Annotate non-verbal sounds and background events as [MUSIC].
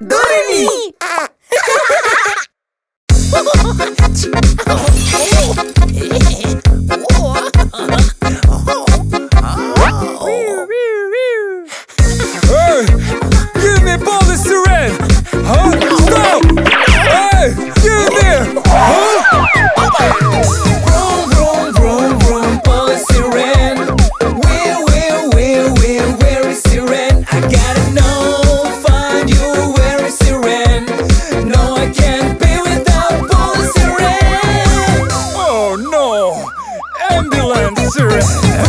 Doremi! [LAUGHS] dancers.